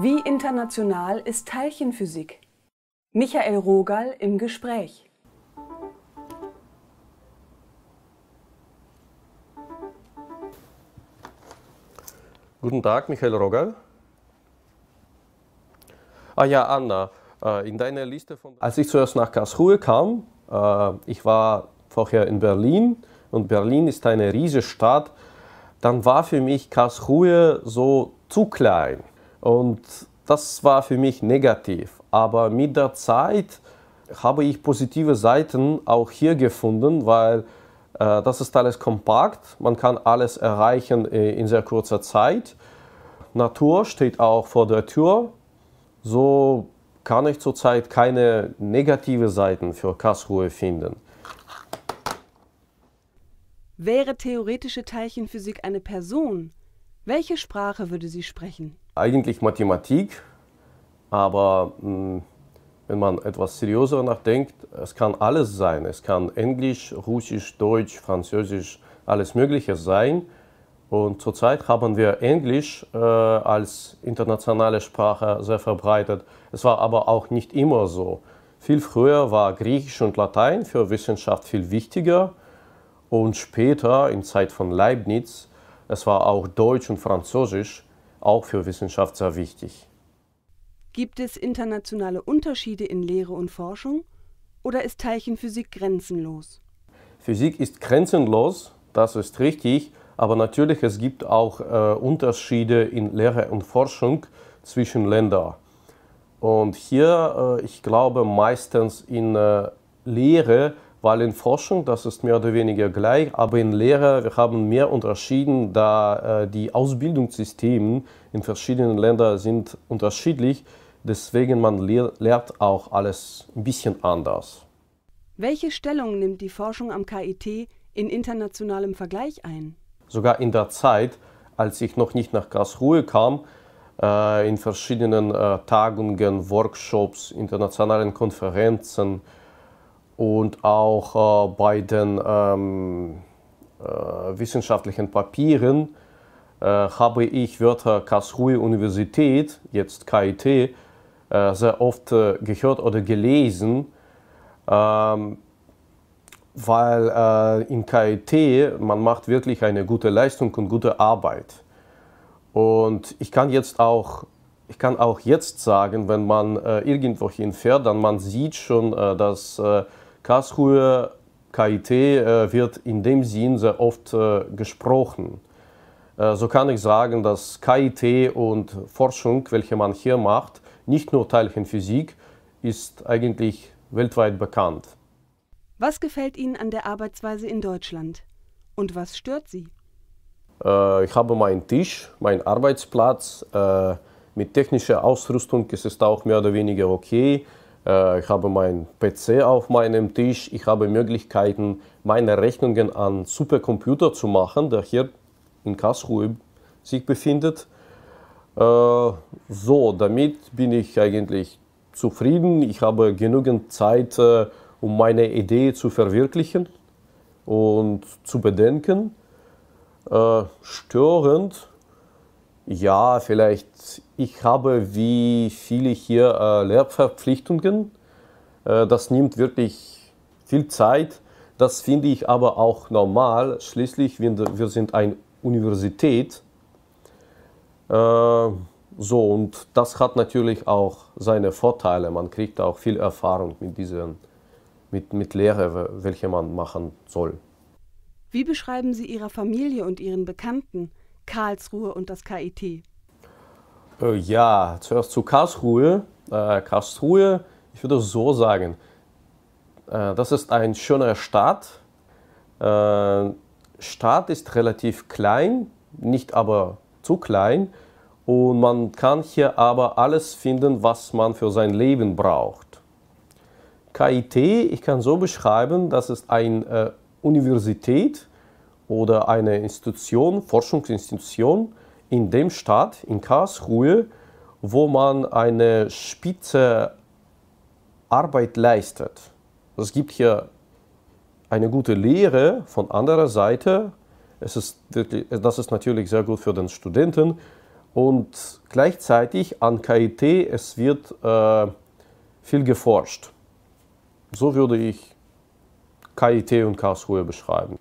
Wie international ist Teilchenphysik? Michael Rogal im Gespräch. Guten Tag, Michael Rogal. Ah ja, Anna, äh, in deiner Liste von... Als ich zuerst nach Karlsruhe kam, äh, ich war vorher in Berlin und Berlin ist eine riesige Stadt, dann war für mich Karlsruhe so zu klein. Und das war für mich negativ. Aber mit der Zeit habe ich positive Seiten auch hier gefunden, weil äh, das ist alles kompakt, man kann alles erreichen äh, in sehr kurzer Zeit. Natur steht auch vor der Tür. So kann ich zurzeit keine negative Seiten für Karlsruhe finden. Wäre theoretische Teilchenphysik eine Person, welche Sprache würde sie sprechen? Eigentlich Mathematik, aber mh, hm, wenn man etwas seriöser nachdenkt, es kann alles sein. Es kann Englisch, Russisch, Deutsch, Französisch, alles Mögliche sein. Und zurzeit haben wir Englisch äh, als internationale Sprache sehr verbreitet. Es war aber auch nicht immer so. Viel früher war Griechisch und Latein für Wissenschaft viel wichtiger. Und später, in Zeit von Leibniz, es war auch Deutsch und Französisch auch für Wissenschaft sehr wichtig. Gibt es internationale Unterschiede in Lehre und Forschung oder ist Teilchenphysik grenzenlos? Physik ist grenzenlos, das ist richtig, aber natürlich es gibt auch äh, Unterschiede in Lehre und Forschung zwischen Ländern. Und hier, äh, ich glaube, meistens in äh, Lehre weil in Forschung, das ist mehr oder weniger gleich, aber in Lehre, wir haben mehr Unterschieden, da äh, die Ausbildungssysteme in verschiedenen Ländern sind unterschiedlich. Deswegen man lehrt auch alles ein bisschen anders. Welche Stellung nimmt die Forschung am KIT in internationalem Vergleich ein? Sogar in der Zeit, als ich noch nicht nach Karlsruhe kam, äh, in verschiedenen äh, Tagungen, Workshops, internationalen Konferenzen, und auch äh, bei den ähm, äh, wissenschaftlichen Papieren äh, habe ich Wörter Karlsruhe Universität, jetzt KIT, äh, sehr oft äh, gehört oder gelesen, ähm, weil äh, in KIT man macht wirklich eine gute Leistung und gute Arbeit. Und ich kann jetzt auch ich kann auch jetzt sagen, wenn man äh, irgendwo hinfährt, dann man sieht schon, dass Karlsruhe KIT äh, wird in dem Sinn sehr oft äh, gesprochen. Äh, so kann ich sagen, dass KIT und Forschung, welche man hier macht, nicht nur Teilchenphysik, ist eigentlich weltweit bekannt. Was gefällt Ihnen an der Arbeitsweise in Deutschland und was stört Sie? Ich habe meinen Tisch, meinen Arbeitsplatz. Mit technischer Ausrüstung ist es auch mehr oder weniger okay. Äh, ich habe meinen PC auf meinem Tisch. Ich habe Möglichkeiten, meine Rechnungen an Supercomputer zu machen, der hier in Karlsruhe sich befindet. Äh, so, damit bin ich eigentlich zufrieden. Ich habe genügend Zeit, äh, um meine Idee zu verwirklichen und zu bedenken. Störend ja, vielleicht, ich habe wie viele hier äh, Lehrverpflichtungen. Äh, das nimmt wirklich viel Zeit. Das finde ich aber auch normal. Schließlich, wir, wir sind eine Universität. Äh, so, und das hat natürlich auch seine Vorteile. Man kriegt auch viel Erfahrung mit, diesen, mit, mit Lehre, welche man machen soll. Wie beschreiben Sie Ihrer Familie und Ihren Bekannten Karlsruhe und das KIT? Äh, ja, zuerst zu Karlsruhe. Äh, Karlsruhe, ich würde so sagen, äh, das ist ein schöner Stadt. Stadt ist relativ klein, nicht aber zu klein. Und man kann hier aber alles finden, was man für sein Leben braucht. KIT, ich kann so beschreiben, das ist eine Universität, oder eine Institution, Forschungsinstitution in dem Stadt, in Karlsruhe, wo man eine spitze Arbeit leistet. Es gibt hier eine gute Lehre von anderer Seite. Es ist das ist natürlich sehr gut für den Studenten Und gleichzeitig an KIT, es wird äh, viel geforscht. So würde ich KIT und Karlsruhe beschreiben.